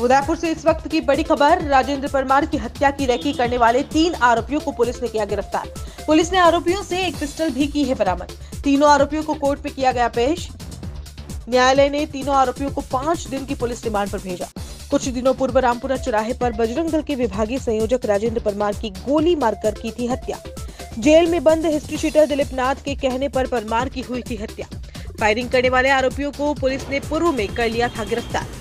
उदयपुर से इस वक्त की बड़ी खबर, राजेंद्र परमार की हत्या की रेकी करने वाले तीन आरोपियों को पुलिस ने किया गिरफ़्तार। पुलिस ने आरोपियों से एक पिस्टल भी की है बरामद। तीनों आरोपियों को कोर्ट में किया गया पेश। न्यायालय ने तीनों आरोपियों को पाँच दिन की पुलिस रिमांड पर भेजा। कुछ दिनों पूर्व रामपुरा चौराहे पर बजरंग दल के विभागीय संयोजक राजेंद्र परमार की गोली मारकर की थी हत्या। जेल में बंद हिस्ट्री शीटर दिलीप नाथ के कहने पर परमार की हुई थी हत्या। फायरिंग करने वाले आरोपियों को पुलिस ने पूर्व में कर लिया था गिरफ़्तार।